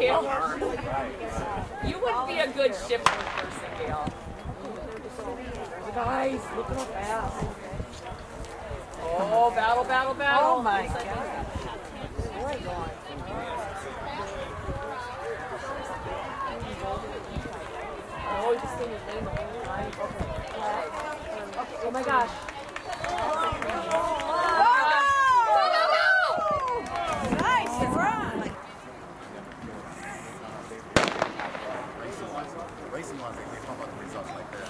You would be a good shipper person, Gail. Guys, look how fast. Oh, battle, battle, battle. Oh my god. Oh, he's just staying his lane the whole time. Okay. Oh my gosh. Racing ones, they they pump out the results like that.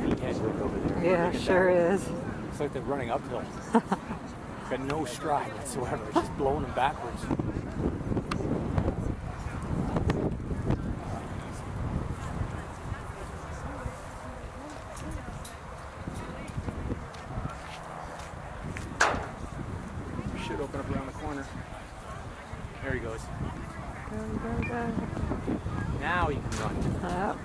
Heavy headwind over there. Yeah, sure is. It's like they're running uphill. Got no stride whatsoever. It's just blowing them backwards. Should open up around the corner. There he goes. Now he can run. Yep.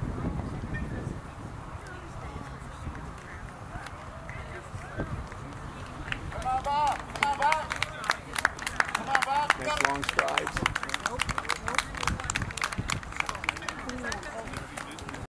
long strides.